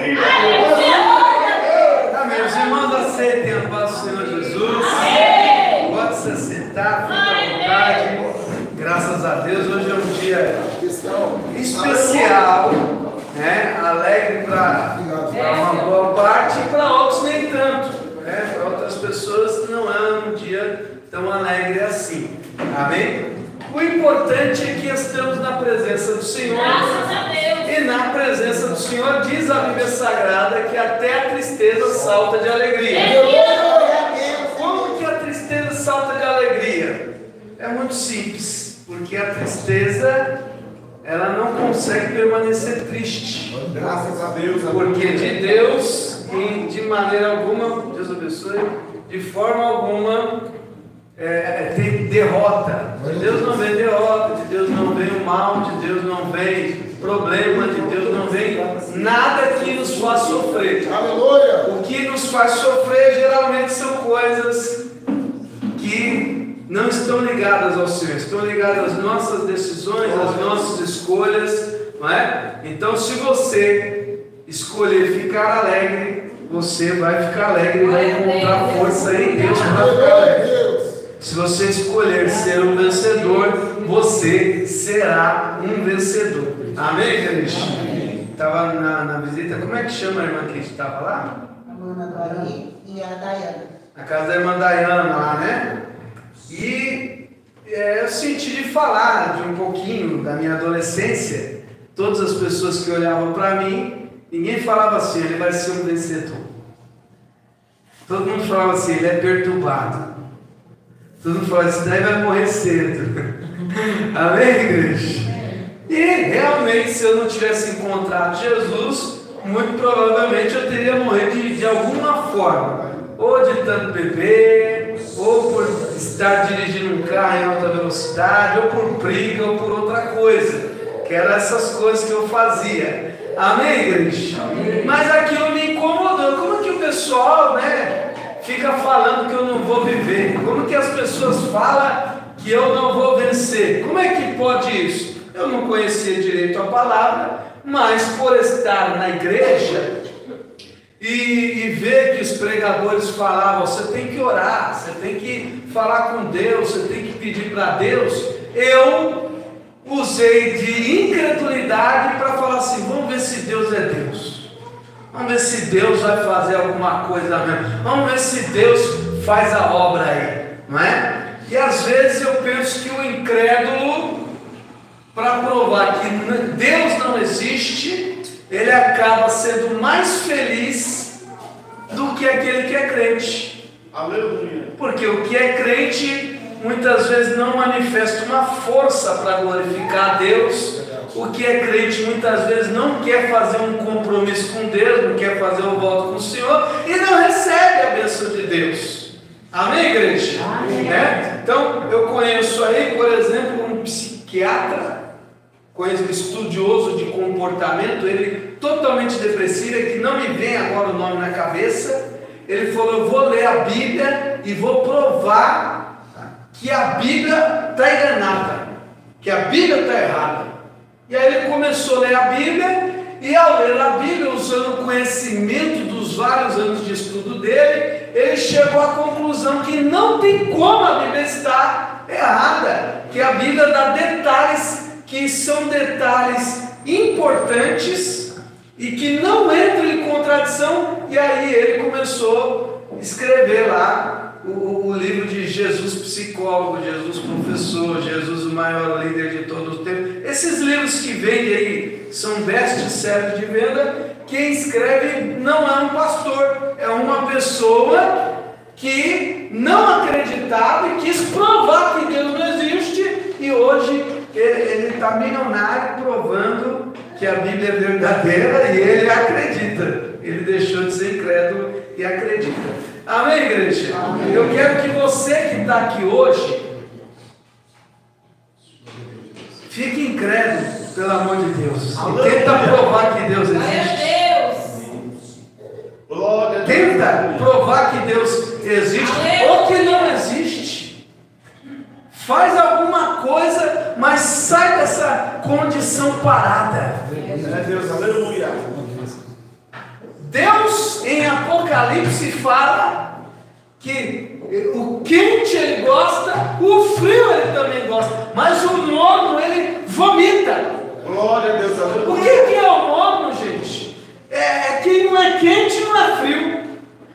Amém. Os irmãos aceitem a paz do Senhor Jesus. Pode se sentar, fique à vontade. Graças a Deus, hoje é um dia especial, né? alegre para uma boa parte e para outros nem tanto. Né? Para outras pessoas não é um dia tão alegre assim. Amém? O importante é que estamos na presença do Senhor. E na presença do Senhor diz a Bíblia Sagrada que até a tristeza salta de alegria. Como que a tristeza salta de alegria? É muito simples, porque a tristeza ela não consegue permanecer triste. Graças a Deus. Porque de Deus, e de maneira alguma, Deus abençoe, de forma alguma, é, é, tem derrota. De Deus não vem derrota, de Deus não vem o mal, de Deus não vem problema, de Deus não vem nada que nos faça sofrer. Aleluia. O que nos faz sofrer geralmente são coisas que não estão ligadas ao Senhor, estão ligadas às nossas decisões, às nossas escolhas, não é? Então, se você escolher ficar alegre, você vai ficar alegre e vai encontrar força em Deus para ficar alegre. Se você escolher ser um vencedor, você será um vencedor. Amém, queridos? Estava na, na visita, como é que chama a irmã que estava lá? A Dori e a Dayana. Na casa da irmã Dayana lá, né? E é, eu senti de falar de um pouquinho da minha adolescência. Todas as pessoas que olhavam para mim, ninguém falava assim, ele vai ser um vencedor. Todo mundo falava assim, ele é perturbado. Todo mundo falava assim, daí vai morrer cedo. Amém, igreja? E realmente, se eu não tivesse encontrado Jesus, muito provavelmente eu teria morrido de, de alguma forma. Ou de tanto beber, ou por estar dirigindo um carro em alta velocidade, ou por briga, ou por outra coisa. Que eram essas coisas que eu fazia. Amém, igreja? Mas aquilo me incomodou. Como que o pessoal, né, fica falando que eu não vou viver? Como que as pessoas falam que eu não vou vencer? Como é que pode isso? Eu não conhecia direito a palavra, mas por estar na igreja e, e, ver que os pregadores falavam, você tem que orar, você tem que falar com Deus, você tem que pedir para Deus, eu usei de incredulidade para falar assim, vamos ver se Deus é Deus. Vamos ver se Deus vai fazer alguma coisa mesmo. Vamos ver se Deus faz a obra aí, não é? E às vezes eu penso que o incrédulo para provar que Deus não existe, ele acaba sendo mais feliz do que aquele que é crente. Aleluia. Porque o que é crente muitas vezes não manifesta uma força para glorificar a Deus. O que é crente muitas vezes não quer fazer um compromisso com Deus, não quer fazer um voto com o Senhor e não recebe a bênção de Deus. Amém, igreja? Amém. Né? Então, eu conheço aí, por exemplo, um psiquiatra conheço estudioso de comportamento, ele totalmente depressivo, é que não me vem agora o nome na cabeça. Ele falou: Eu vou ler a Bíblia e vou provar que a Bíblia está enganada, que a Bíblia está errada. E aí ele começou a ler a Bíblia, e ao ler a Bíblia, usando o conhecimento dos vários anos de estudo dele, ele chegou à conclusão que não tem como a Bíblia estar errada, que a Bíblia dá detalhes que são detalhes importantes e que não entram em contradição, e aí ele começou a escrever lá o, o, livro de Jesus psicólogo, Jesus professor, Jesus o maior líder de todo o tempo. Esses livros que vendem aí são best-sellers de venda. Quem escreve não é um pastor, é uma pessoa que não acreditava e quis provar que Deus não existe e hoje ele está milionário provando que a Bíblia é verdadeira e ele acredita. Ele deixou de ser incrédulo e acredita. Amém, igreja? Amém. Eu quero que você que está aqui hoje fique incrédulo, pelo amor de Deus. E tenta provar que Deus existe. Tenta provar que Deus existe ou que não existe. Faz alguma coisa, mas sai dessa condição parada. Deus, aleluia. Deus em Apocalipse fala que o quente ele gosta, o frio ele também gosta, mas o morno ele vomita. Glória a Deus. O Aleluia. que, que é o morno? É, é que não é quente, não é frio.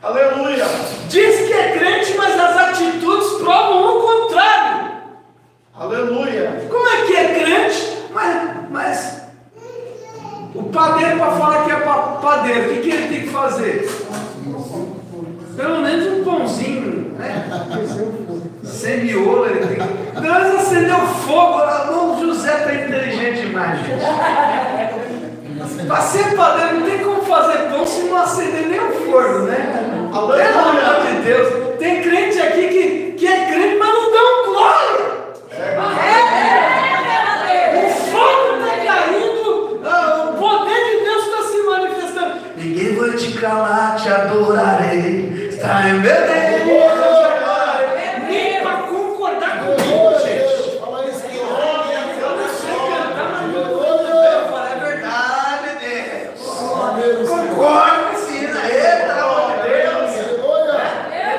Aleluia. Diz que é crente, mas as atitudes provam o contrário. Aleluia. Como é que é crente, mas, mas o padeiro para falar que é pa- padeiro, o que, que ele tem que fazer? Pelo menos um pãozinho, né? Sem miolo, ele tem que. Acender o fogo. O José está inteligente demais, gente. Para ser padeiro não tem como fazer pão se não acender nem o forno, né? Pelo amor de Deus. Tem crente aqui que, que é crente, mas não dá um glória. O fogo está caindo, ah, o poder de Deus está se manifestando. Ninguém vai te calar, te adorarei. Está em meu Deus. Nem para concordar comigo, gente. Fala isso aqui. Eu não sei cantar, mas eu eu falo, é verdade, Deus. Concordo, sim, eita, pelo amor de Deus.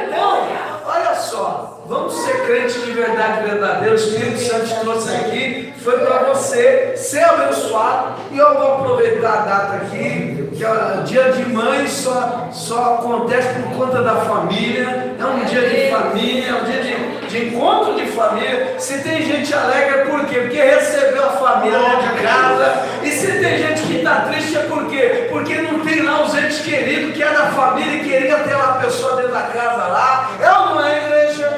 Então, olha só, vamos ser crente de verdade verdadeiro. O Espírito Santo te trouxe aqui, foi para você ser abençoado. E eu vou aproveitar a data aqui, que é o dia de mãe só, só acontece por conta da família. É um dia de família, é um dia de, de encontro de família. Se tem gente alegre, é por quê? Porque recebeu a família lá de casa. E se tem gente que está triste, é por quê? Porque não tem lá os entes queridos que é da família e queria ter uma pessoa dentro da casa lá. É ou não é, igreja?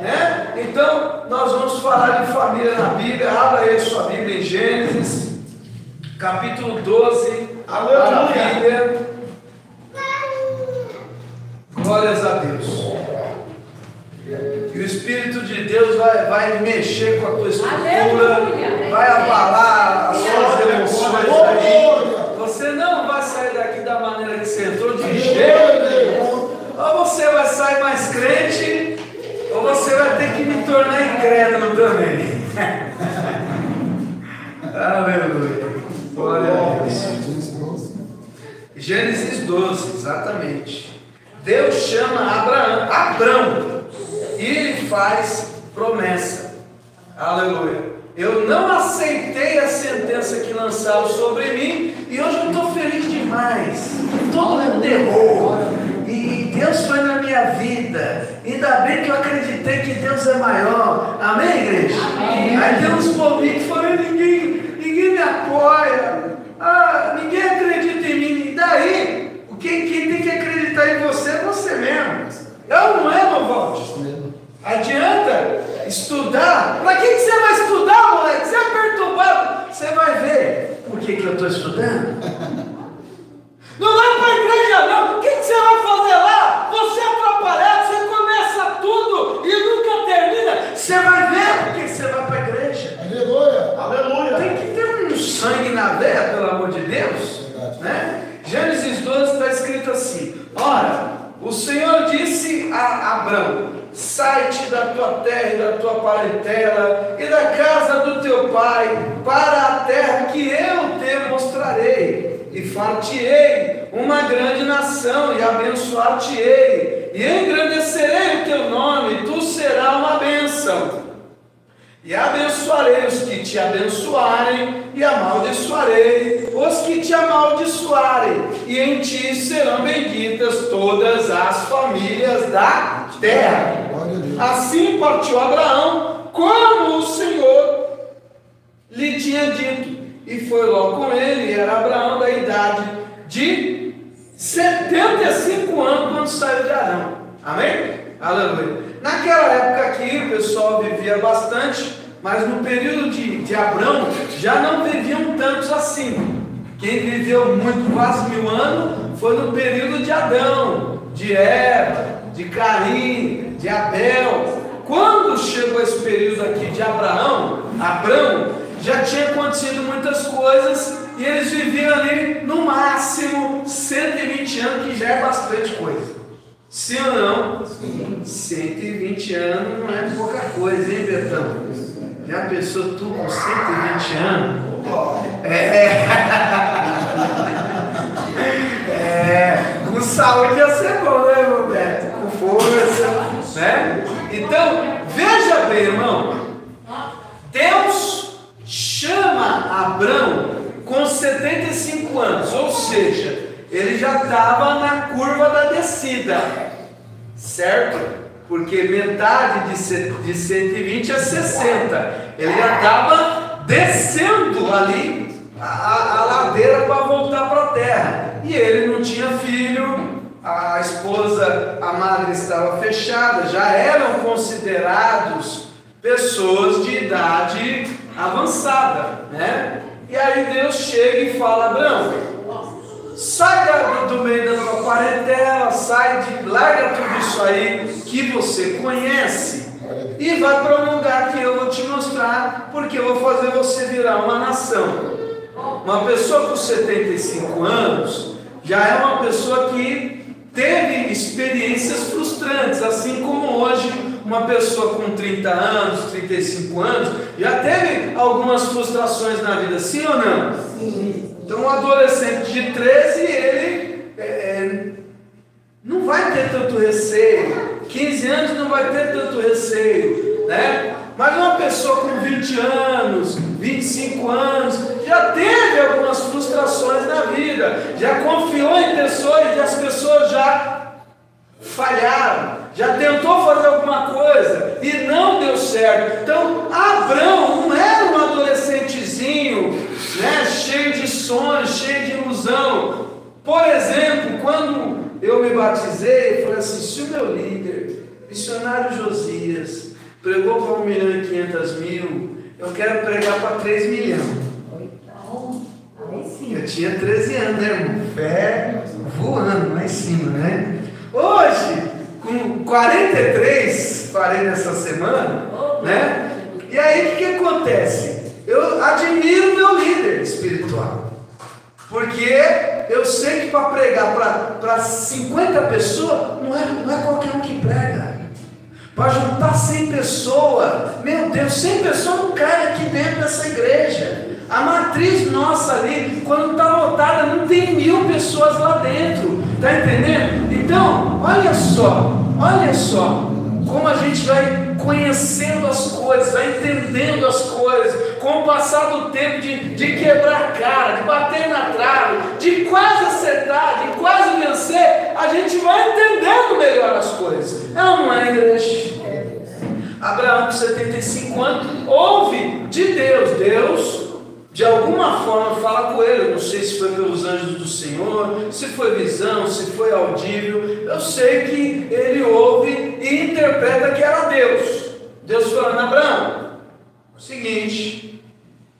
Né? Então, nós vamos falar de família na Bíblia. Abra aí sua Bíblia em Gênesis, capítulo 12. Aleluia. Maravilha. Glórias a Deus. E o Espírito de Deus vai, vai mexer com a tua estrutura, Aleluia. vai abalar as suas emoções aí. Você não vai sair daqui da maneira que você entrou, de jeito nenhum. Ou você vai sair mais crente, ou você vai ter que me incrédulo também. Aleluia. Glória a. Gênesis 12, exatamente. Deus chama Abraão, e ele faz promessa. Aleluia. Eu não aceitei a sentença que lançaram sobre mim e hoje eu estou feliz demais. Todo mundo errou. E Deus foi na minha vida. Ainda bem que eu acreditei que Deus é maior. Amém, igreja? Aí tem uns povinhos que falam, ninguém, ninguém me apoia. Ah, ninguém acredita em mim. E daí? Quem, quem tem que acreditar em você é você mesmo. Eu não é, meu Valdir? Adianta estudar? Para que, que você vai estudar, moleque? Você é perturbado. Você vai ver. Por que, que eu estou estudando? Não vai para a igreja, não. O que, que você vai fazer lá? Você é atrapalhado, você começa tudo e nunca termina. Você vai ver por que que você vai para a igreja. Aleluia. Aleluia. Tem que ter um sangue na veia, pelo amor de Deus. Né? Gênesis 12 está escrito assim: Ora, o Senhor disse a Abraão: Sai-te da tua terra e da tua parentela e da casa do teu pai para a terra que eu te mostrarei, e far-te-ei uma grande nação, e abençoar-te-ei, e engrandecerei o teu nome, e tu serás uma bênção. E abençoarei os que te abençoarem, e amaldiçoarei os que te amaldiçoarem, e em ti serão benditas todas as famílias da terra. Assim partiu Abraão, como o Senhor lhe tinha dito, e foi logo com ele, era Abraão da idade de 75 anos quando saiu de Arão. Amém? Aleluia. Naquela época aqui o pessoal vivia bastante, mas no período de, de Abrão já não viviam tantos assim. Quem viveu muito, quase mil anos, foi no período de Adão, de Eva, de Caim, de Abel. Quando chegou esse período aqui de Abraão, Abrão, já tinha acontecido muitas coisas e eles viviam ali no máximo 120 anos, que já é bastante coisa. Sim ou não? 120 anos não é pouca coisa, hein, Betão? Já pensou tu com 120 anos? É. É. saúde ia ser bom, né, irmão Beto? Com força, né? Então, veja bem, irmão. Deus chama Abraão com 75 anos, ou seja, ele já estava na curva da descida, certo? Porque metade de 120 é 60. Ele já estava descendo ali a, a ladeira para voltar para a terra. E ele não tinha filho, a esposa, a madre estava fechada, já eram considerados pessoas de idade avançada, né? E aí Deus chega e fala: Abraão, sai do meio da tua parentela, sai de, larga tudo isso aí que você conhece e vai para um lugar que eu vou te mostrar, porque eu vou fazer você virar uma nação. Uma pessoa com 75 anos já é uma pessoa que teve experiências frustrantes, assim como hoje uma pessoa com 30 anos, 35 anos, já teve algumas frustrações na vida, sim ou não? Sim. Então um adolescente de 13, ele é, é, não vai ter tanto receio, 15 anos não vai ter tanto receio, né? Mas uma pessoa com 20 anos, 25 anos, já teve algumas frustrações na vida, já confiou em pessoas e as pessoas já falharam, já tentou fazer alguma coisa e não deu certo. Então, Abraão não era um adolescentezinho, né, cheio de sonhos, cheio de ilusão. Por exemplo, quando eu me batizei, eu falei assim: se o meu líder, missionário Josias, pregou para 1 milhão e 500 mil, eu quero pregar para 3 milhões. Eu tinha 13 anos, né, irmão? Fé voando lá em cima, né? Hoje, com 43, parei nessa semana, né? E aí o que, que acontece? Eu admiro meu líder espiritual. Porque eu sei que para pregar para 50 pessoas, não é, não é qualquer um que prega para juntar 100 pessoas. Meu Deus, 100 pessoas não caem aqui dentro dessa igreja. A matriz nossa ali, quando está lotada, não tem mil pessoas lá dentro. Está entendendo? Então, olha só, olha só como a gente vai conhecendo as coisas, vai entendendo as coisas, com o passar do tempo de, de quebrar a cara, de bater na trave, de quase acertar, de quase vencer, a gente vai entendendo melhor as coisas. É ou não é, igreja? Abraão, com 75 anos, ouve de Deus. Deus, de alguma forma, fala com ele. Eu não sei se foi pelos anjos do Senhor, se foi visão, se foi audível. Eu sei que ele ouve e interpreta que era Deus. Deus falando, Abraão, seguinte,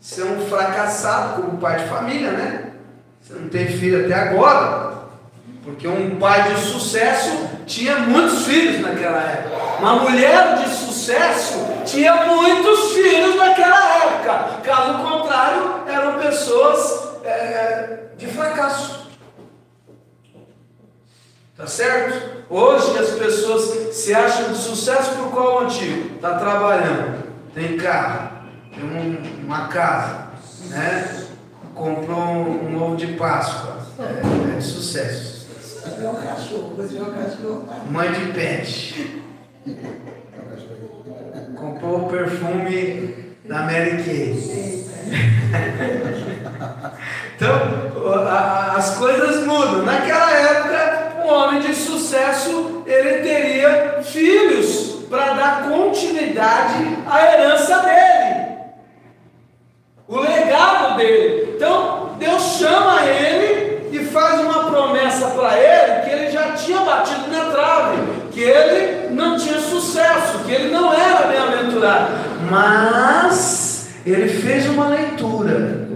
você é um fracassado como pai de família, né? Você não tem filho até agora. Porque um pai de sucesso tinha muitos filhos naquela época. Uma mulher de sucesso tinha muitos filhos naquela época. Caso contrário, eram pessoas é, de fracasso. Tá certo? Hoje as pessoas se acham de sucesso por qual motivo? Está trabalhando, tem carro, tem um, uma casa, né? comprou um, um ovo de Páscoa. É, é de sucesso. É um cachorro, é um cachorro. Mãe de pet. Comprou o perfume da Mary Kay. então, as coisas mudam. Naquela época, um homem de sucesso, ele teria filhos para dar continuidade à herança dele. O legado dele. Então, Deus chama ele e faz uma promessa para ele que ele já tinha batido na trave, que ele não tinha sucesso, que ele não era bem-aventurado. Mas ele fez uma leitura.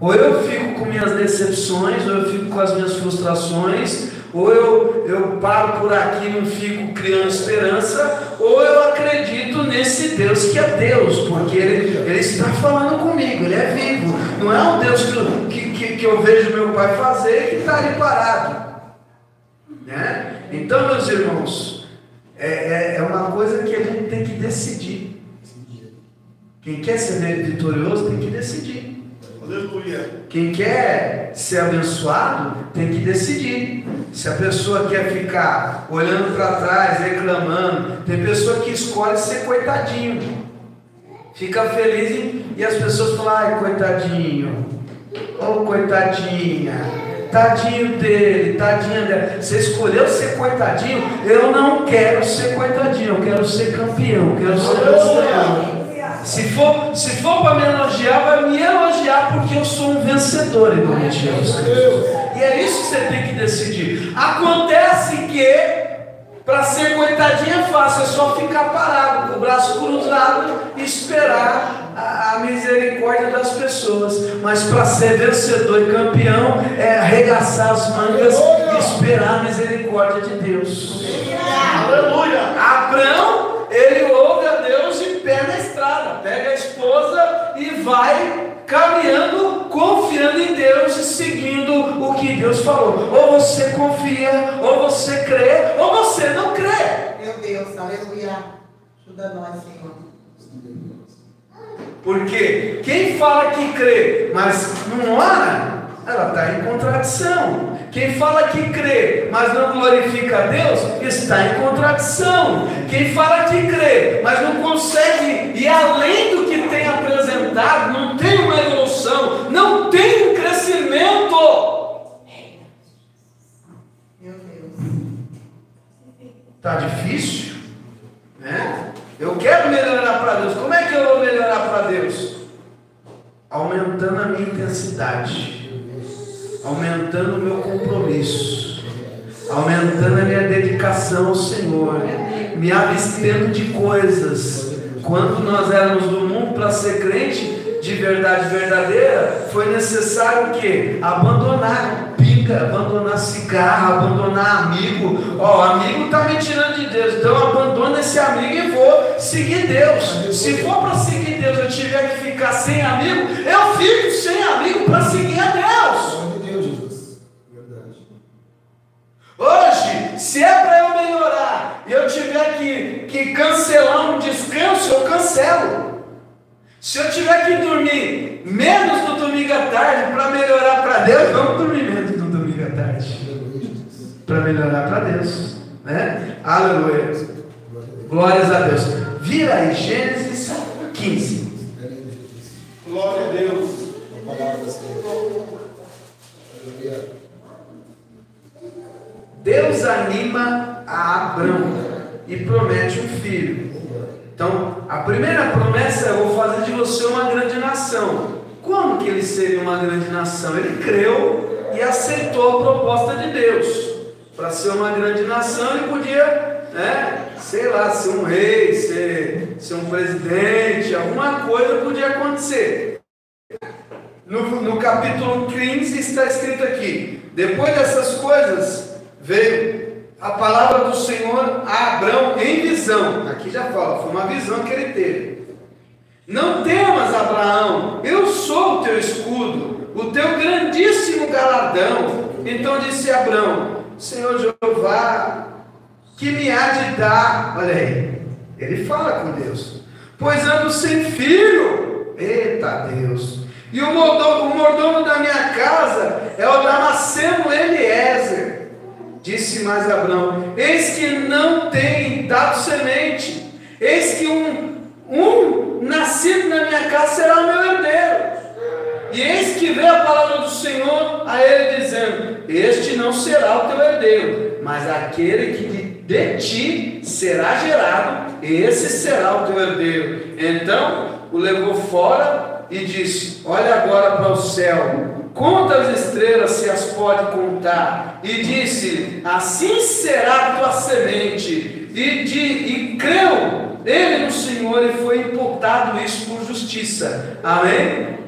Ou eu fico com minhas decepções, ou eu fico com as minhas frustrações, ou eu, eu paro por aqui e não fico criando esperança, ou eu acredito nesse Deus que é Deus, porque ele, ele está falando comigo, ele é vivo. Não é um Deus que, que, que eu vejo meu pai fazer que está ali parado. Né? Então, meus irmãos, é, é, é uma coisa que a gente tem que decidir. Quem quer ser vitorioso tem que decidir. Aleluia. Quem quer ser abençoado tem que decidir. Se a pessoa quer ficar olhando para trás, reclamando, tem pessoa que escolhe ser coitadinho. Fica feliz e, as pessoas falam, ai coitadinho, oh coitadinha, tadinho dele, tadinha dela. Você escolheu ser coitadinho, eu não quero ser coitadinho, eu quero ser campeão, eu quero ser vencedor. Se for, se for para me elogiar, vai me elogiar porque eu sou um vencedor em nome de Jesus. E é isso que você tem que decidir. Acontece que para ser coitadinha é fácil, é só ficar parado, com o braço cruzado e esperar a, a misericórdia das pessoas. Mas para ser vencedor e campeão é arregaçar as mangas e esperar a misericórdia de Deus. Aleluia. Abraão, vai caminhando, confiando em Deus e seguindo o que Deus falou. Ou você confia, ou você crê, ou você não crê. Meu Deus, aleluia. Ajuda nós, Senhor. Porque quem fala que crê, mas não ora, ela está em contradição. Quem fala que crê, mas não glorifica a Deus, está em contradição. Quem fala que crê, mas não consegue ir além do não tem uma evolução, não tem um crescimento. Meu Deus. Está difícil? Né? Eu quero melhorar para Deus. Como é que eu vou melhorar para Deus? Aumentando a minha intensidade, aumentando o meu compromisso, aumentando a minha dedicação ao Senhor, me abstendo de coisas. Quando nós éramos do mundo para ser crente de verdade verdadeira, foi necessário o quê? Abandonar pinga, abandonar cigarro, abandonar amigo. Ó, amigo está me tirando de Deus, então abandona esse amigo e vou seguir Deus. Se for para seguir Deus, eu tiver que ficar sem amigo, eu fico sem amigo para seguir a Deus. Hoje, se é para eu e eu tiver que, que cancelar um descanso, eu cancelo. Se eu tiver que dormir menos no domingo à tarde para melhorar para Deus, vamos dormir menos no domingo à tarde. Para melhorar para Deus. Né? Aleluia. Glórias a Deus. Vira aí, Gênesis 15. Glória a Deus. A palavra. Deus anima a Abraão e promete um filho. Então, a primeira promessa é: vou fazer de você uma grande nação. Como que ele seria uma grande nação? Ele creu e aceitou a proposta de Deus. Para ser uma grande nação, ele podia, né, sei lá, ser um rei, ser, ser um presidente, alguma coisa podia acontecer. No, no capítulo 15 está escrito aqui: depois dessas coisas, veio a palavra do Senhor a Abraão em visão. Aqui já fala, foi uma visão que ele teve. Não temas, Abraão, eu sou o teu escudo, o teu grandíssimo galardão. Então disse Abraão: Senhor Jeová, que me há de dar? Olha aí, ele fala com Deus, pois ando sem filho. Eita Deus! E o mordomo, o mordomo da minha casa é o Damasceno Eliezer. Disse mais Abraão: Eis que não tem dado semente, eis que um, um nascido na minha casa será o meu herdeiro. E eis que veio a palavra do Senhor a ele dizendo: Este não será o teu herdeiro, mas aquele que de, ti será gerado, esse será o teu herdeiro. Então o levou fora e disse: Olha agora para o céu, conta as estrelas se as pode contar. E disse: Assim será a tua semente. E, de, e creu ele no Senhor e foi imputado isso por justiça. Amém?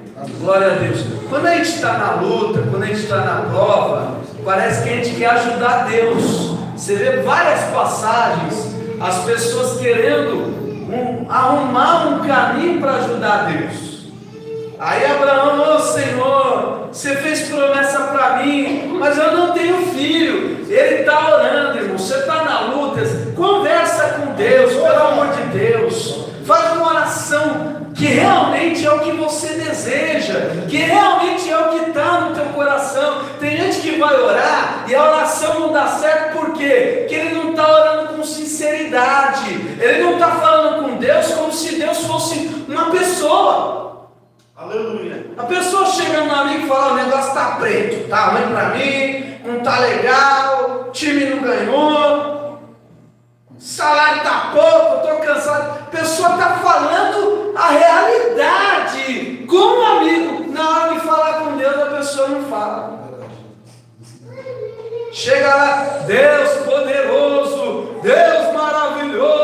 Glória a Deus. Quando a gente está na luta, quando a gente está na prova, parece que a gente quer ajudar Deus. Você vê várias passagens, as pessoas querendo um, arrumar um caminho para ajudar Deus. Aí Abraão, ô oh, Senhor, você fez promessa para mim, mas eu não tenho filho. Ele está orando, irmão. Você está na luta. Conversa com Deus, pelo amor de Deus. Faz uma oração que realmente é o que você deseja, que realmente é o que está no teu coração. Tem gente que vai orar e a oração não dá certo por quê? Porque ele não está orando com sinceridade, ele não está falando com Deus como se Deus fosse uma pessoa. Aleluia. A pessoa chega no amigo e fala: o negócio está preto, tá ruim para mim, não tá legal, o time não ganhou, salário tá pouco, eu cansado. A pessoa está falando a realidade. Como amigo, na hora de falar com Deus, a pessoa não fala. Chega lá, Deus poderoso, Deus maravilhoso,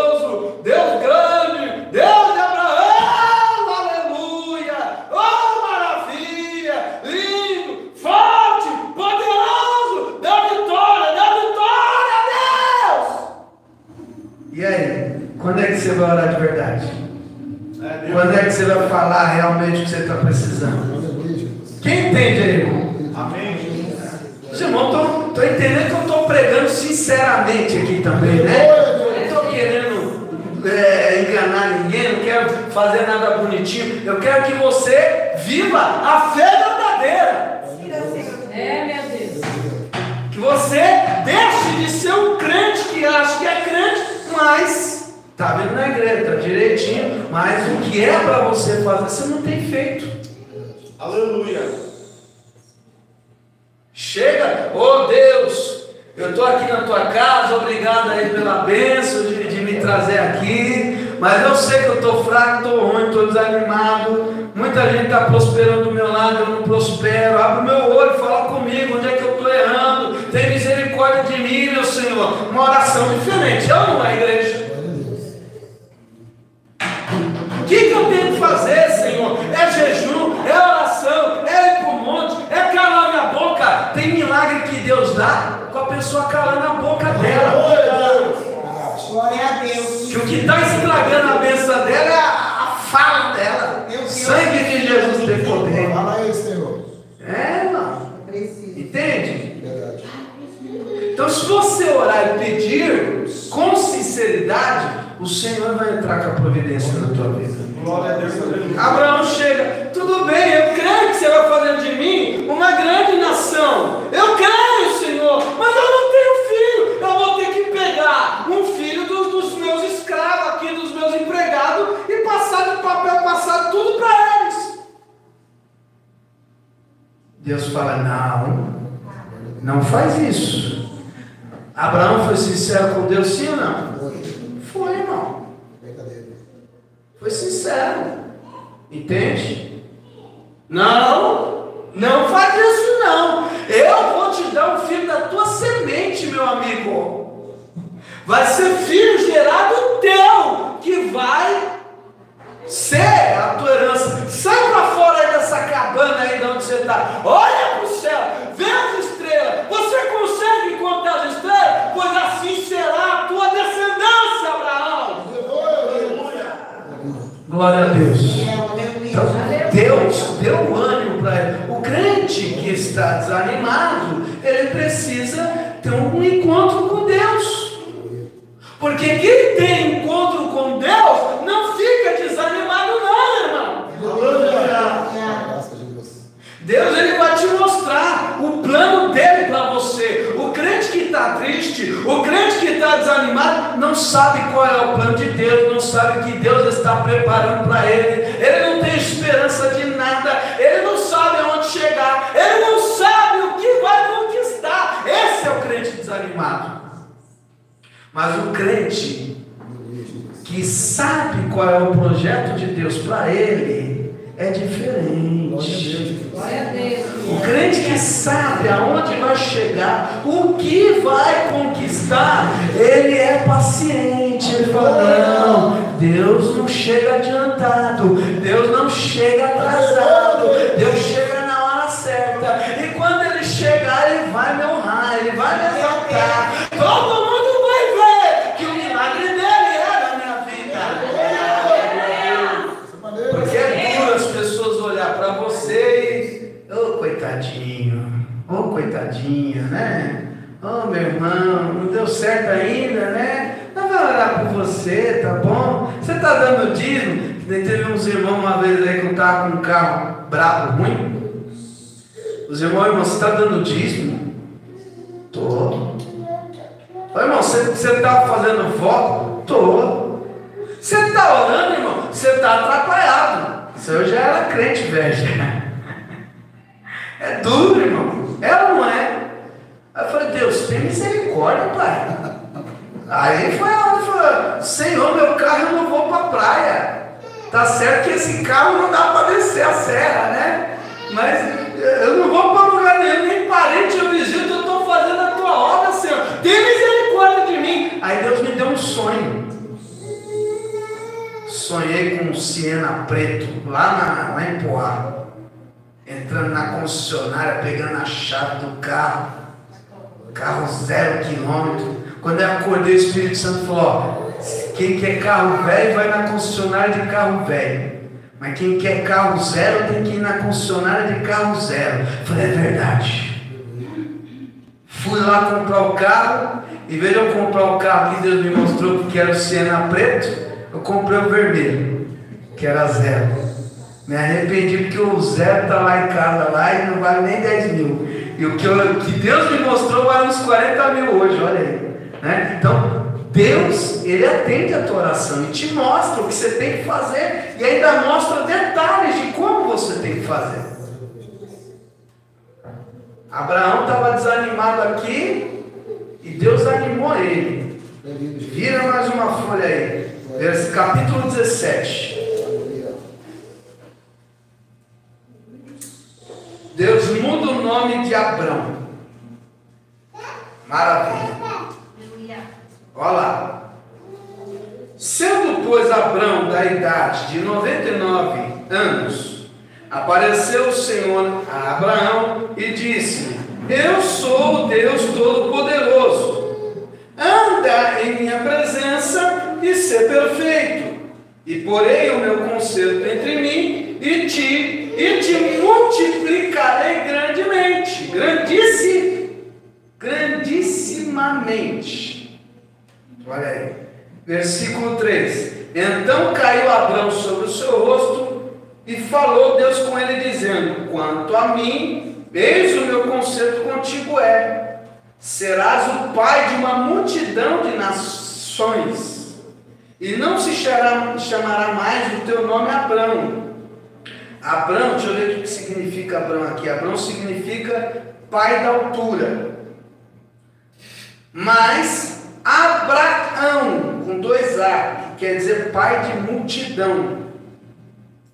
desanimado, muita gente está prosperando do meu lado, eu não prospero, abre o meu olho, fala comigo, onde é que eu estou errando, tem misericórdia de mim, meu Senhor, uma oração diferente, eu não é igreja. O que, que eu tenho que fazer, Senhor? É jejum, é oração, é ir para o monte, é calar minha boca. Tem milagre que Deus dá com a pessoa calando a boca dela. Glória a Deus. Que o que está estragando a bênção dela é a fala dela. Meu Deus. sangue de Jesus tem poder. Fala aí, Senhor. É, irmão. Entende? Verdade. Então, se você orar e pedir com sinceridade, o Senhor vai entrar com a providência na tua vida. Glória a Deus. Abraão chega, tudo bem, eu creio que você vai fazer de mim uma grande nação. Eu creio, tudo para eles. Deus fala: não, não faz isso. Abraão foi sincero com Deus, sim ou não? Foi. Irmão. Foi sincero. Entende? Não, não faz isso não. Eu vou te dar um filho da tua semente, meu amigo. Vai ser filho gerado teu, que vai ser a tua herança. Sai para fora aí dessa cabana aí de onde você está. Olha para o céu, vê as estrelas. Você consegue contar as estrelas? Pois assim será a tua descendência, Abraão. Glória a Deus. É. Então, Deus deu ânimo para ele. O crente que está desanimado, ele precisa ter um encontro com Deus. Porque quem tem encontro com Deus não fica desanimado, não, irmão. Aleluia. Graças a Deus. Deus ele vai te mostrar o plano dele para você. O crente que está triste, o crente que está desanimado, não sabe qual é o plano de Deus, não sabe que Deus está preparando para ele. Ele não tem esperança de nada, ele não sabe aonde chegar, ele não sabe o que vai conquistar. Esse é o crente desanimado. Mas o crente que sabe qual é o projeto de Deus para ele é Glória a Deus, diferente. Glória a Deus. O crente que sabe aonde vai chegar, o que vai conquistar, ele é paciente. Ele fala: Não, Deus não chega adiantado, Deus não chega atrasado, Deus coitadinha, né? Ô meu irmão, não deu certo ainda, né? Não vai orar por você, tá bom? Você tá dando dízimo, teve uns irmãos uma vez aí que eu tava com um carro brabo, ruim. Os irmãos, irmão, você está dando dízimo? Tô. Ô, irmão, você, você tá fazendo voto? Tô. Você está orando, irmão? Você está atrapalhado. Isso eu já era crente, velho. É duro, irmão. É ou não é? Aí eu falei, Deus, tem misericórdia, pai. Aí foi a hora, falou, Senhor, meu carro eu não vou pra praia. Tá certo que esse carro não dá para descer a serra, né? Mas eu não vou para lugar nenhum, nem parente eu visito, eu estou fazendo a tua obra, Senhor. Tem misericórdia de mim. Aí Deus me deu um sonho. Sonhei com um Siena preto, lá, na, lá em Poá. Entrando na concessionária, pegando a chave do carro. Carro zero quilômetro. Quando eu acordei, o Espírito Santo falou: ó, quem quer carro velho vai na concessionária de carro velho. Mas quem quer carro zero tem que ir na concessionária de carro zero. Eu falei, é verdade. Fui lá comprar o carro, e de eu comprar o carro que Deus me mostrou que era o Siena preto, eu comprei o vermelho, que era zero. Me arrependi porque o zero está lá em casa lá e não vale nem 10 mil. E o que, eu, que Deus me mostrou vale uns 40 mil hoje, olha aí. Né? Então, Deus, Ele atende a tua oração e te mostra o que você tem que fazer e ainda mostra detalhes de como você tem que fazer. Abraão estava desanimado aqui e Deus animou ele. Vira mais uma folha aí. Capítulo 17. Deus muda o nome de Abrão. Maravilha. Olha lá. Sendo, pois, Abrão da idade de 99 anos, apareceu o Senhor a Abraão e disse: Eu sou o Deus Todo-Poderoso. Anda em minha presença e ser perfeito. E porei o meu conserto entre mim e ti, e te multiplicarei grandemente, grandíssimo, grandissimamente. Olha aí, versículo 3: Então caiu Abraão sobre o seu rosto e falou Deus com ele, dizendo: Quanto a mim, eis o meu conserto contigo é: serás o pai de uma multidão de nações e não se chamará, mais o teu nome Abrão. Abrão, deixa eu ver o que significa Abrão aqui. Abrão significa pai da altura. Mas Abraão, com dois A, que quer dizer pai de multidão,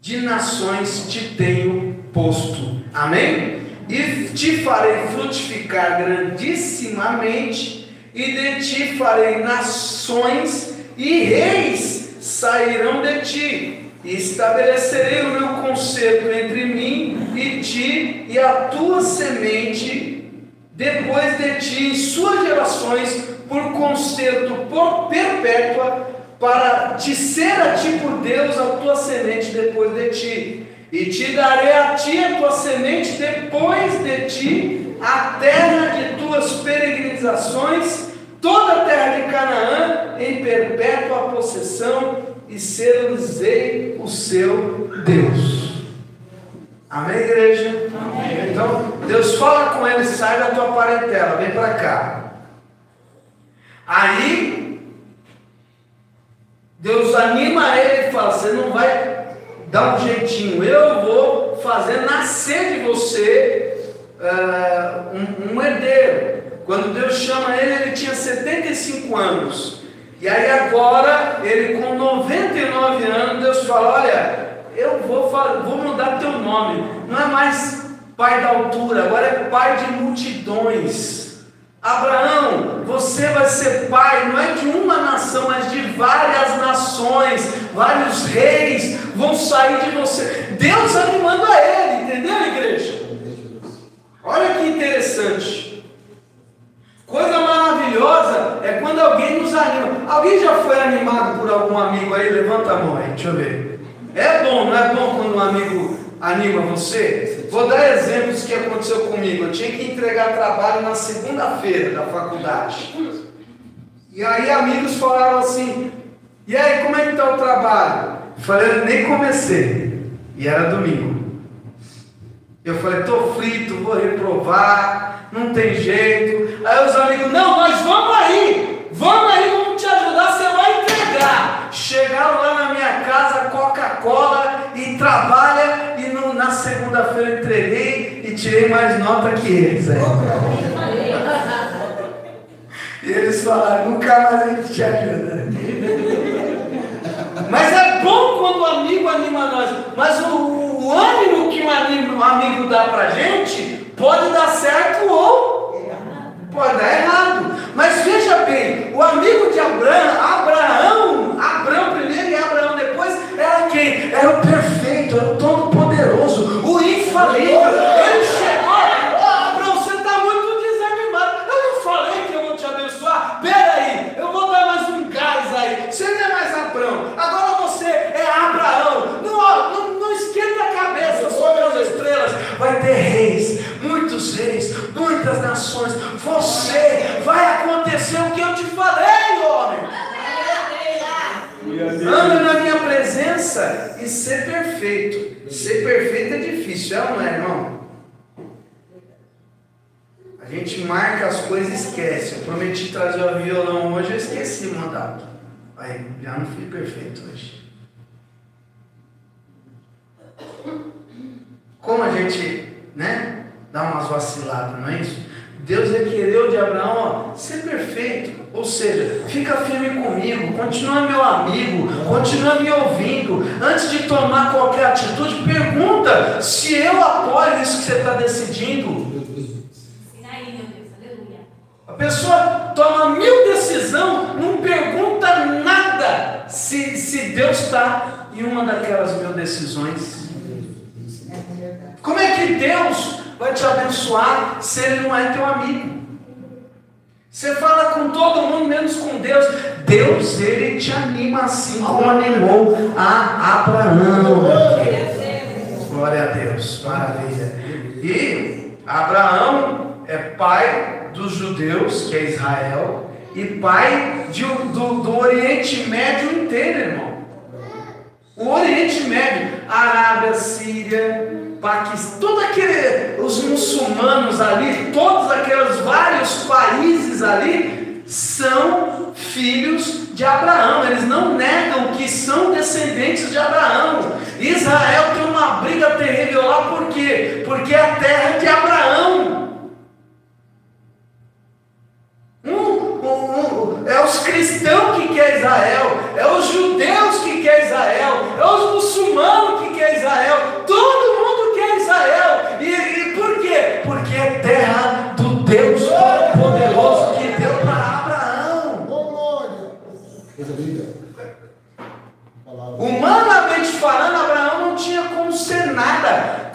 de nações te tenho posto. Amém? E te farei frutificar grandissimamente, e de ti farei nações e reis sairão de ti, e estabelecerei o meu conserto entre mim e ti e a tua semente depois de ti em suas gerações por conserto por perpétua para te ser a ti por Deus a tua semente depois de ti. E te darei a ti a tua semente depois de ti a terra de tuas peregrinações toda a terra de Canaã em perpétua possessão e ser-lhes-ei o seu Deus. Amém, igreja? Amém. Então, Deus fala com ele, sai da tua parentela, vem para cá. Aí, Deus anima ele e fala: Você não vai dar um jeitinho, eu vou fazer nascer de você uh, um, um herdeiro. Quando Deus chama ele, ele tinha 75 anos. E aí agora, ele com 99 anos, Deus fala: Olha, eu vou, vou mudar teu nome. Não é mais pai da altura, agora é pai de multidões. Abraão, você vai ser pai não é de uma nação, mas de várias nações, vários reis vão sair de você. Deus animando a ele, entendeu, igreja? Olha que interessante. Coisa maravilhosa é quando alguém nos anima. Alguém já foi animado por algum amigo aí? Levanta a mão aí, deixa eu ver. É bom, não é bom quando um amigo anima você? Vou dar exemplos que aconteceu comigo. Eu tinha que entregar trabalho na segunda-feira da faculdade. E aí amigos falaram assim: E aí, como é que está o trabalho? Eu falei, nem comecei. E era domingo. Eu falei, tô frito, vou reprovar, não tem jeito. Aí os amigos, não, nós vamos aí, vamos aí, Coca-Cola, e trabalha, e no- na segunda-feira entreguei e tirei mais nota que eles. aí. E eles falaram, nunca mais a gente te ajuda. Mas é bom quando o amigo anima nós. Mas o, o ânimo que o amigo, o amigo dá pra gente pode dar certo ou pode dar errado. Mas veja bem, o amigo de Abraão, Abraão, Abraão primeiro e Abraão era quem? Era o perfeito, era o todo-poderoso, o infalível. Ele chegou, ó Abraão, você está muito desanimado. Eu não falei que eu vou te abençoar? Peraí, eu vou dar mais um gás aí. Você não é mais Abraão, agora você é Abraão. Não, não, não esquenta a cabeça sobre as estrelas. Vai ter reis, muitos reis, muitas nações. Você vai acontecer o que eu te falei, homem. Anda e ser perfeito. Ser perfeito é difícil, é ou não é, irmão? A gente marca as coisas e esquece. Eu prometi trazer o violão hoje, eu esqueci o mandato. Aí, já não fui perfeito hoje. Como a gente, né, dá umas vaciladas, não é isso? Deus requereu de Abraão, ó, ser perfeito. Ou seja, fica firme comigo, continua meu amigo, continua me ouvindo. Antes de tomar qualquer atitude, pergunta se eu apoio isso que você está decidindo. A pessoa toma mil decisões, não pergunta nada se, se Deus está em uma daquelas mil decisões. Como é que Deus vai te abençoar se Ele não é teu amigo? Você fala com todo mundo, menos com Deus. Deus, Ele te anima assim como animou a Abraão. Glória a Deus, maravilha. E Abraão é pai dos judeus, que é Israel, e pai de- do, do Oriente Médio inteiro, irmão. O Oriente Médio, Arábia, Síria, Paquistão, todos aqueles, os muçulmanos ali, todos aqueles vários países ali, são filhos de Abraão. Eles não negam que são descendentes de Abraão. Israel tem uma briga terrível lá, por quê? Porque é a terra de Abraão. É os cristãos que quer Israel, é os judeus que quer Israel, é os muçulmanos que quer Israel, todo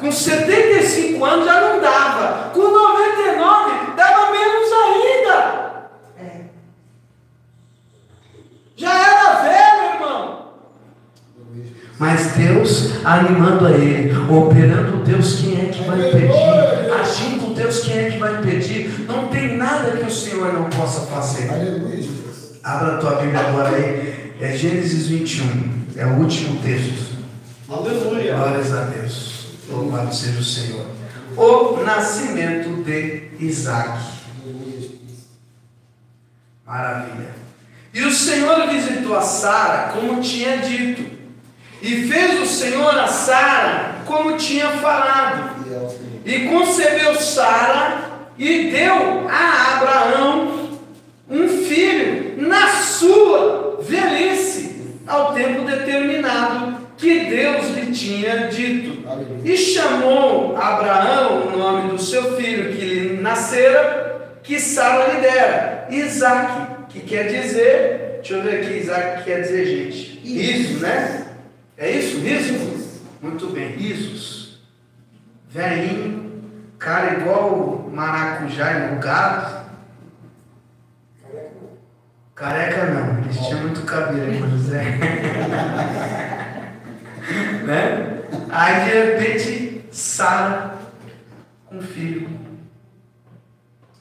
Com 75 anos já não dava. Com 99 dava menos ainda. Já era velho, irmão. Mas Deus animando a ele, operando Deus, quem é que vai pedir? Agindo Deus, quem é que vai pedir? Não tem nada que o Senhor não possa fazer. Aleluia. Abra a tua Bíblia agora aí. É Gênesis 21. É o último texto. Aleluia. Glórias a Deus. Louvado seja o Senhor. O nascimento de Isaac. Maravilha. E o Senhor visitou a Sara como tinha dito. E fez o Senhor a Sara como tinha falado. E concebeu Sara e deu a Abraão um filho na sua velhice, ao tempo determinado que Deus lhe tinha dito. E chamou Abraão o nome do seu filho que lhe nascera, que Sara lhe dera, Isaac, que quer dizer, deixa eu ver aqui, Isaac quer dizer gente, isso, né? É isso? Isso? Muito bem, Isos. Velhinho, cara igual maracujá no gado. Careca não, eles tinham muito cabelo José. né? Aí de repente, Sara com filho.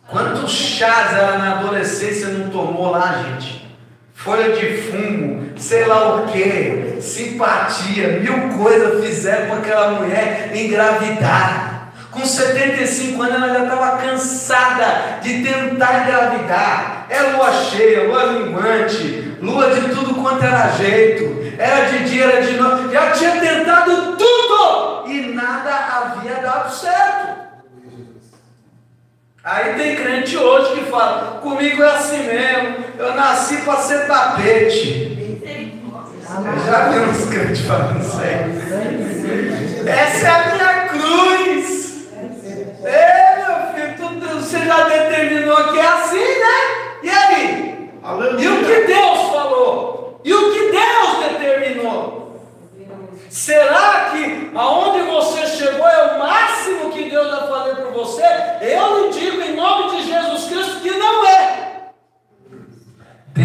Quantos chás ela na adolescência não tomou lá, gente? Folha de fumo, sei lá o quê. simpatia, mil coisas fizeram para aquela mulher engravidar. Com 75 anos ela já estava cansada de tentar engravidar. É lua cheia, lua minguante, lua de tudo quanto era jeito. Era de dia, era de noite. Já tinha tentado tudo e nada havia dado certo. Aí tem crente hoje que fala: comigo é assim mesmo, eu nasci para ser tapete. Eu já vi uns crentes falando isso aí. Essa é a minha cruz. É, meu filho, tudo, você já determinou que é assim, né? E aí? Aleluia. E o que Deus falou? E o que Deus determinou? Será que aonde você chegou é o máximo que Deus vai fazer por você? Eu lhe digo em nome de Jesus Cristo que não é.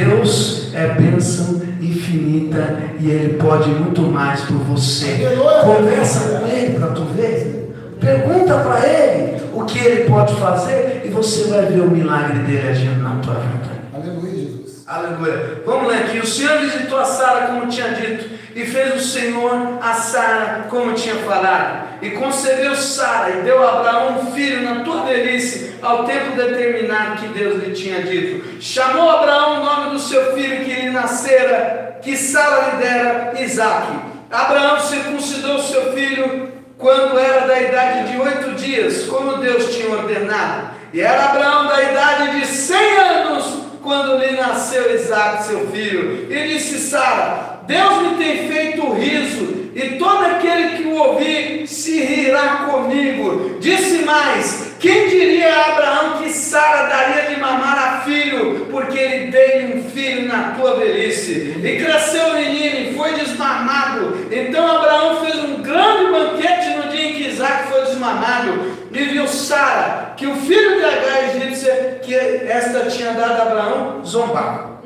Deus é bênção infinita e Ele pode muito mais por você. Conversa com Ele para tu ver. Pergunta para Ele o que Ele pode fazer e você vai ver o milagre dele agindo na tua vida. Aleluia, Jesus. Aleluia. Vamos ler aqui. O Senhor visitou a Sara como tinha dito, e fez o Senhor a Sara como tinha falado. E concebeu Sara e deu a Abraão um filho na tua velhice, ao tempo determinado que Deus lhe tinha dito. Chamou Abraão o nome do seu filho que lhe nascera, que Sara lhe dera, Isaque. Abraão circuncidou seu filho quando era da idade de oito dias, como Deus tinha ordenado. E era Abraão da idade de cem anos quando lhe nasceu Isaac, seu filho. E disse Sara: Deus me tem feito riso, e todo aquele que o ouvir se rirá comigo. Disse mais: Quem diria a Abraão que Sara daria de mamar a filho, porque ele deu um filho na tua velhice? E cresceu o menino e foi desmamado. Então Abraão fez um grande banquete no dia em que Isaac foi desmamado. E viu Sara, que o filho de Agar egípcia, que esta tinha dado a Abraão, zombava.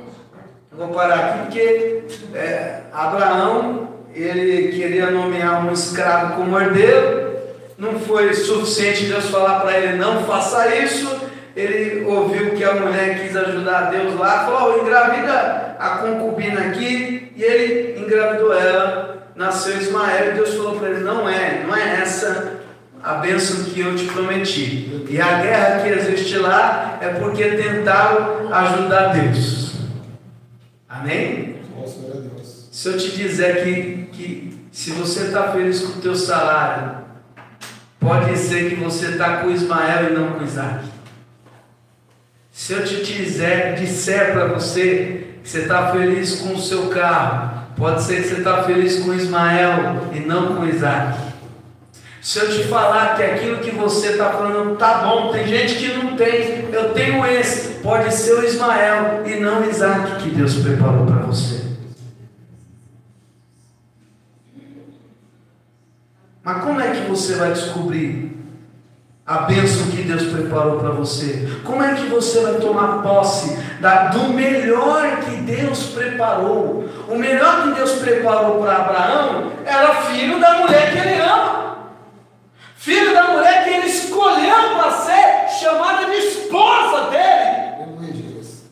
Vou parar aqui porque é, Abraão ele queria nomear um escravo como herdeiro, não foi suficiente Deus falar para ele não faça isso. Ele ouviu que a mulher quis ajudar Deus lá, falou: oh, engravida a concubina aqui, e ele engravidou ela, nasceu Ismael, e Deus falou para ele: não é, não é essa a bênção que eu te prometi. E a guerra que existe lá é porque tentaram ajudar Deus. Amém? Se eu te dizer que, que se você está feliz com o teu salário, pode ser que você está com Ismael e não com Isaac. Se eu te dizer, disser para você que você está feliz com o seu carro, pode ser que você está feliz com Ismael e não com Isaac. Se eu te falar que aquilo que você está falando tá bom, tem gente que não tem, eu tenho esse, pode ser o Ismael e não Isaac que Deus preparou para você. Mas como é que você vai descobrir a bênção que Deus preparou para você? Como é que você vai tomar posse da, do melhor que Deus preparou? O melhor que Deus preparou para Abraão era filho da mulher que ele ama. Filho da mulher que ele escolheu para ser chamada de esposa dele. Aleluia, Jesus.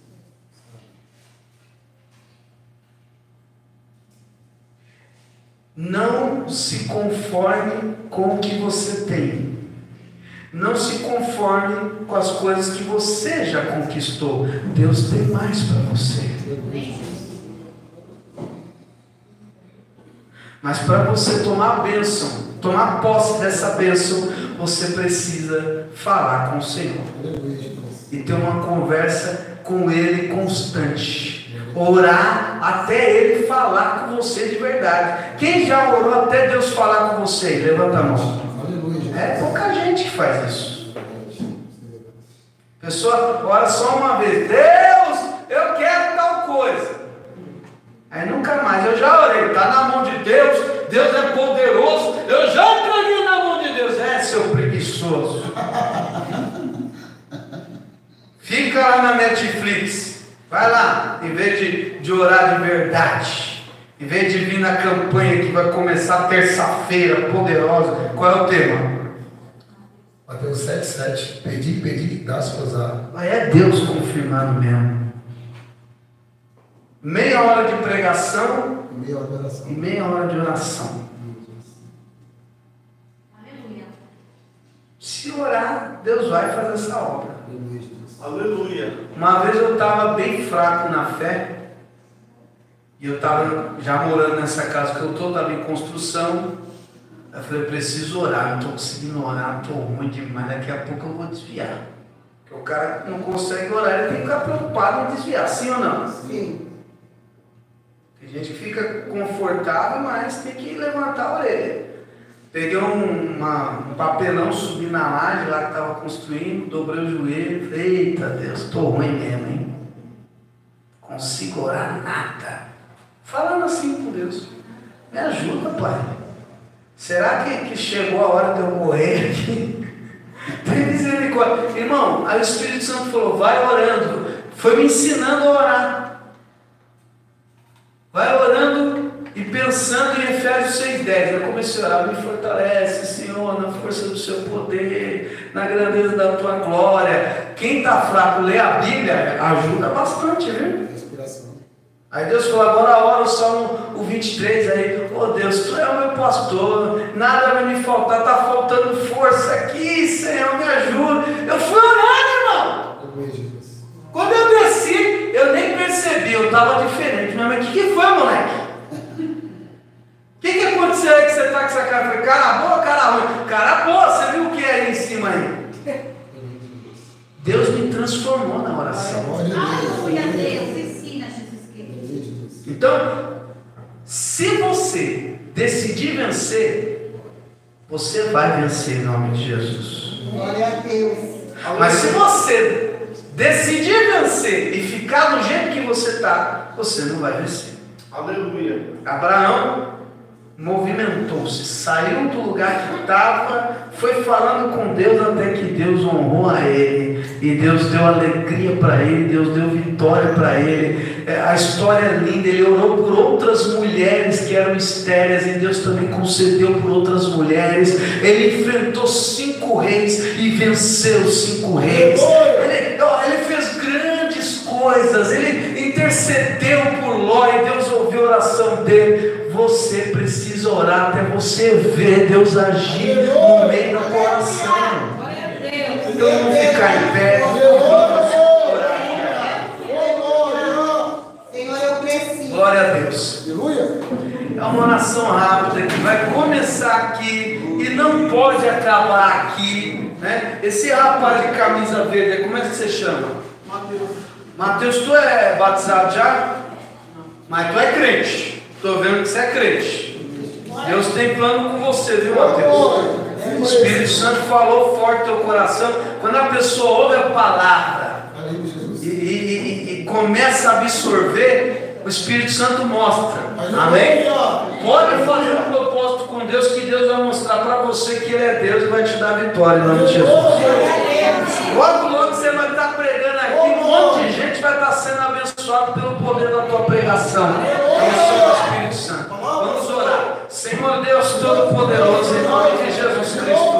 Não se conforme com o que você tem. Não se conforme com as coisas que você já conquistou. Deus tem mais para você. Mas para você tomar a bênção, tomar posse dessa bênção, você precisa falar com o Senhor e ter uma conversa com Ele constante. Orar até Ele falar com você de verdade. Quem já orou até Deus falar com você? Levanta a mão. Aleluia. É pouca gente que faz isso. A pessoa ora só uma vez. Deus, eu quero tal coisa. Aí nunca mais. Eu já orei. Está na mão de Deus. Deus é poderoso. Eu já entreguei na mão de Deus. É, seu preguiçoso. Fica lá na Netflix. Vai lá. Em vez de, de orar de verdade. Em vez de vir na campanha que vai começar terça-feira, poderosa. Qual é o tema? Mateus 7, 7. Pedi, pedi, dá-se. Aí é Deus confirmando mesmo. Meia hora de pregação Meia hora de oração. e meia hora de oração. Aleluia. Se orar, Deus vai fazer essa obra. Aleluia. Aleluia. Uma vez eu estava bem fraco na fé, e eu estava já morando nessa casa que eu estou, estava em construção. Eu falei, eu preciso orar, não estou conseguindo orar, estou ruim demais, daqui a pouco eu vou desviar. Porque o cara não consegue orar, ele tem que ficar preocupado em desviar, sim ou não? Sim. Tem gente que fica confortável, mas tem que levantar a orelha. Peguei um, uma- um papelão, subi na laje lá que estava construindo, dobrei o joelho, falei, eita Deus, estou ruim mesmo, hein? Consigo orar nada. Falando assim com Deus, me ajuda, Pai. Será que, que chegou a hora de eu morrer aqui? Tem misericórdia. Irmão, aí o Espírito Santo falou, vai orando. Foi me ensinando a orar. Vai orando e pensando em Efésios 6,10. Eu comecei a orar, me fortalece, Senhor, na força do seu poder, na grandeza da tua glória. Quem está fraco, lê a Bíblia, ajuda bastante, viu? Respiração. Aí Deus falou, agora ora o Salmo o 23 aí, ô Deus, tu é o meu pastor, nada vai me faltar, está faltando força aqui, Senhor, me ajuda. Eu fui orar, irmão. Aleluia, Jesus. Quando eu desci, eu nem percebi, eu estava diferente. Minha mãe, o que, que foi, moleque? O que, que aconteceu aí que você está com essa cara? Eu falei, cara boa ou cara ruim? Cara boa, você viu o que é aí em cima aí? Deus me transformou na oração. Glória a Deus. Aleluia, Deus. Ensina, Jesus querido. Aleluia, Jesus. Então, se você decidir vencer, você vai vencer em nome de Jesus. Glória a Deus. Mas se você decidir vencer e ficar do jeito que você está, você não vai vencer. Aleluia. Abraão movimentou-se, saiu do lugar que estava, foi falando com Deus até que Deus honrou a ele, e Deus deu alegria para ele, Deus deu vitória para ele. É, A história é linda, ele orou por outras mulheres que eram estéreis, e Deus também concedeu por outras mulheres. Ele enfrentou cinco reis e venceu cinco reis. Ele, ele fez grandes coisas, ele intercedeu por Ló e Deus ouviu a oração dele. Você precisa orar até você ver Deus agir no meio do coração. Então vamos ficar em pé. Glória a Deus. É uma oração rápida que vai começar aqui e não pode acabar aqui. Né? Esse rapaz de camisa verde, como é que você chama? Mateus. Mateus, tu é batizado já? Mas tu é crente. Estou vendo que você é crente. Deus tem plano com você, viu, Mateus? O Espírito Santo falou forte no teu coração. Quando a pessoa ouve a palavra e, e- e- começa a absorver, o Espírito Santo mostra. Amém? Pode fazer um propósito com Deus que Deus vai mostrar para você que Ele é Deus e vai te dar vitória em nome de Jesus. Logo, logo você vai estar pregando aqui, um monte de gente vai estar sendo abençoado pelo poder da tua pregação. Abençoa Senhor Deus Todo-Poderoso, em nome de Jesus Cristo,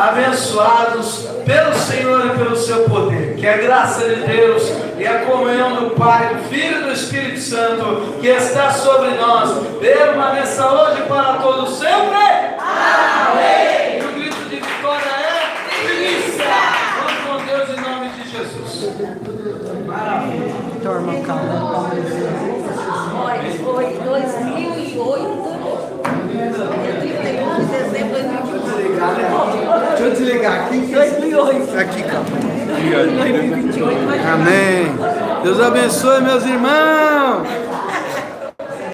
abençoados pelo Senhor e pelo seu poder. Que a graça de Deus e a comunhão do Pai, do Filho e do Espírito Santo, que está sobre nós, permaneça hoje para todos sempre. Amém. E o grito de vitória é delícia. Vamos com Deus em nome de Jesus. Maravilha. Foi 2008, dia 31 de dezembro de 2021. Deixa eu desligar aqui. 2008. Aqui, cara. 2028 vai chegar. Amém. Deus abençoe, meus irmãos.